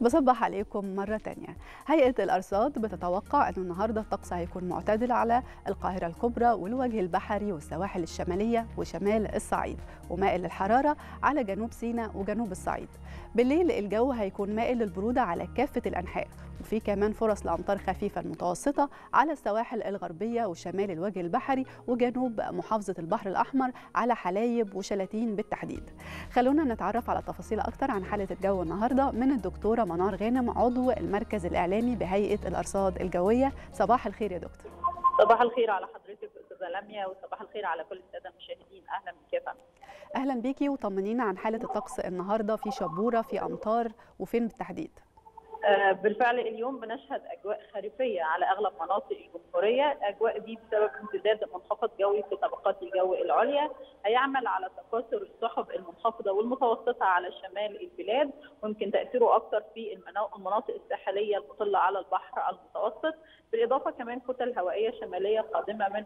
بصبح عليكم مرة تانية. هيئة الأرصاد بتتوقع أن النهاردة الطقس هيكون معتدل على القاهرة الكبرى والوجه البحري والسواحل الشمالية وشمال الصعيد ومائل للحرارة على جنوب سيناء وجنوب الصعيد. بالليل الجو هيكون مائل للبرودة على كافة الأنحاء. وفي كمان فرص لأمطار خفيفة متوسطة على السواحل الغربية وشمال الوجه البحري وجنوب محافظة البحر الأحمر على حلايب وشلاتين بالتحديد. خلونا نتعرف على تفاصيل أكتر عن حالة الجو النهاردة من الدكتورة منار غانم عضو المركز الإعلامي بهيئة الأرصاد الجوية. صباح الخير يا دكتور. صباح الخير على حضرتك أستاذة لميا وصباح الخير على كل السادة المشاهدين. أهلا بك يا فندم. أهلا بيكي وطمنينا عن حالة الطقس النهاردة. في شبورة في أمطار وفين بالتحديد؟ بالفعل اليوم بنشهد أجواء خريفية على أغلب مناطق الجمهورية، الاجواء دي بسبب امتداد منخفض جوي في طبقات الجو العليا هيعمل على تكاثر السحب المنخفضة والمتوسطة على شمال البلاد ويمكن تأثيره أكثر في المناطق الساحلية المطلة على البحر المتوسط، بالإضافة كمان كتل هوائية شمالية قادمة من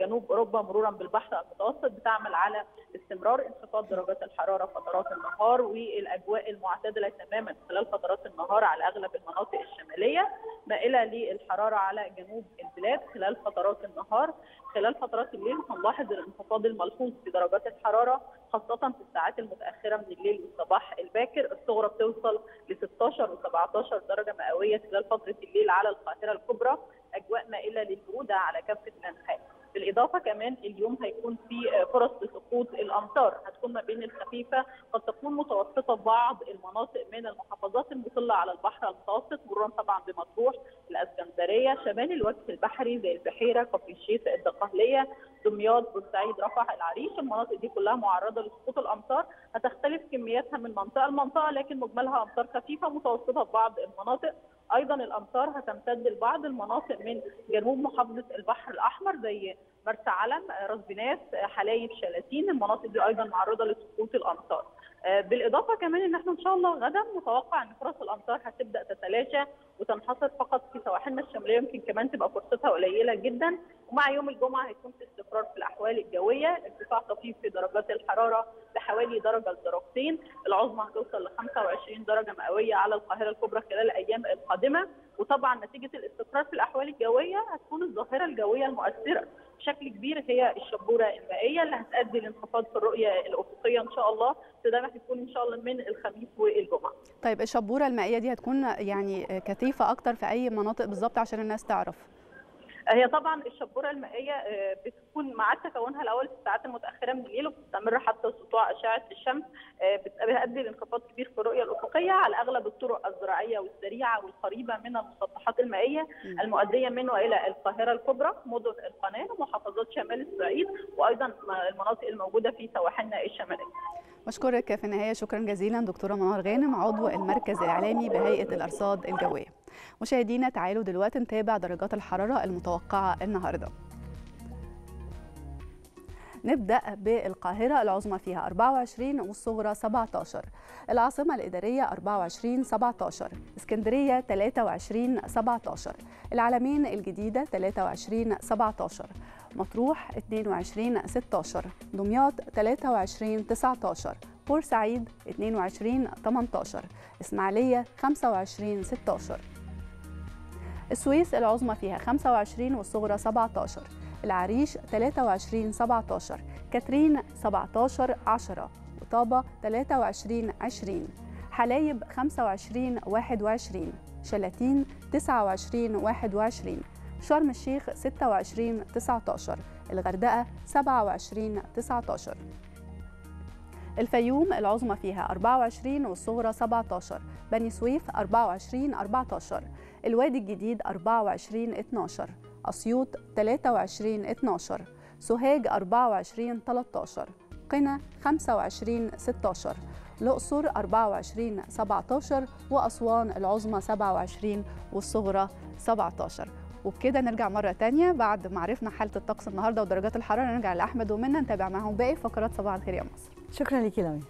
جنوب أوروبا مرورا بالبحر المتوسط بتعمل على استمرار انخفاض درجات الحرارة فترات النهار والأجواء المعتدلة تماما خلال فترات النهار على أغلب المناطق الشمالية مائله للحرارة على جنوب البلاد خلال فترات النهار. خلال فترات الليل هنلاحظ الانخفاض الملحوظ في درجات الحرارة خاصة في الساعات المتأخرة من الليل والصباح الباكر. الصغرى بتوصل ل 16 و17 درجة مئوية خلال فترة الليل على القاهرة الكبرى. أجواء مائله للبرودة على كافة الأنحاء. بالإضافة كمان اليوم هيكون في فرص لسقوط الأمطار. هتكون ما بين الخفيفة قد تكون متوسطة في بعض المناطق من المحافظات المطله على البحر المتوسط مرورا طبعا بمطروح الإسكندرية شمال الوجه البحري زي البحيرة كفر الشيخ الدقهلية دمياط بورسعيد رفح العريش. المناطق دي كلها معرضة لسقوط الأمطار. هتختلف كمياتها من منطقة لمنطقة لكن مجملها أمطار خفيفة متوسطة في بعض المناطق. أيضا الأمطار هتمتد لبعض المناطق من جنوب محافظة البحر الأحمر زي مرسى علم راس بناس حلايب شلاتين. المناطق دي أيضا معرضة لسقوط الأمطار. بالإضافة كمان إن إحنا إن شاء الله غدا متوقع إن فرص الأمطار هتبدأ تتلاشى وتنحصر فقط في سواحلنا الشمالية يمكن كمان تبقى فرصتها قليلة جدا. ومع يوم الجمعة هيكون في استقرار في الأحوال الجوية ارتفاع طفيف في درجات الحرارة بحوالي درجة لدرجتين العظمى هتوصل ل 25 درجة مئوية على القاهرة الكبرى خلال الأيام القادمة وطبعا نتيجة الاستقرار في الأحوال الجوية هتكون الظاهرة الجوية المؤثرة بشكل كبير هي الشبورة المائية اللي هتؤدي لانخفاض في الرؤية الأفقية إن شاء الله ده هيكون إن شاء الله من الخميس والجمعة. طيب الشبورة المائية دي هتكون يعني كثيفة أكتر في أي مناطق بالظبط عشان الناس تعرف؟ هي طبعا الشبورة المائية بتكون مع تكونها الأول في الساعات المتأخرة من الليل وبتستمر حتى سطوع أشعة الشمس بتؤدي لانخفاض كبير في الرؤية الأفقية على اغلب الطرق الزراعية والسريعة والقريبة من المسطحات المائية المؤدية من والى القاهرة الكبرى مدن القناة ومحافظات شمال الصعيد وأيضا المناطق الموجودة في سواحلنا الشمالية. بشكرك في النهاية شكرا جزيلا دكتورة منار غانم عضو المركز الإعلامي بهيئة الأرصاد الجوية. مشاهدينا تعالوا دلوقتي نتابع درجات الحرارة المتوقعة النهارده. نبدأ بالقاهرة العظمى فيها 24 والصغرى 17 العاصمة الإدارية 24 17 اسكندرية 23 17 العلمين الجديدة 23 17 مطروح 22 16 دمياط 23 19 بورسعيد 22 18 إسماعيلية 25 16 السويس العظمى فيها 25 والصغرى 17 العريش 23 17 كاترين 17 10 وطابة 23 20 حلايب 25 21 شلاتين 29 21 شرم الشيخ 26 19 الغردقة 27 19 الفيوم العظمى فيها 24 والصغرى 17 بني سويف 24 14 الوادي الجديد 24 12 أسيوط 23 12 سوهاج 24 13 قنا 25 16 الأقصر 24 17 وأسوان العظمى 27 والصغرى 17 وبكده نرجع مرة تانية بعد ما عرفنا حالة الطقس النهاردة ودرجات الحرارة نرجع لأحمد ومنى نتابع معاهم باقي فقرات صباح الخير يا مصر. شكرا لك لمي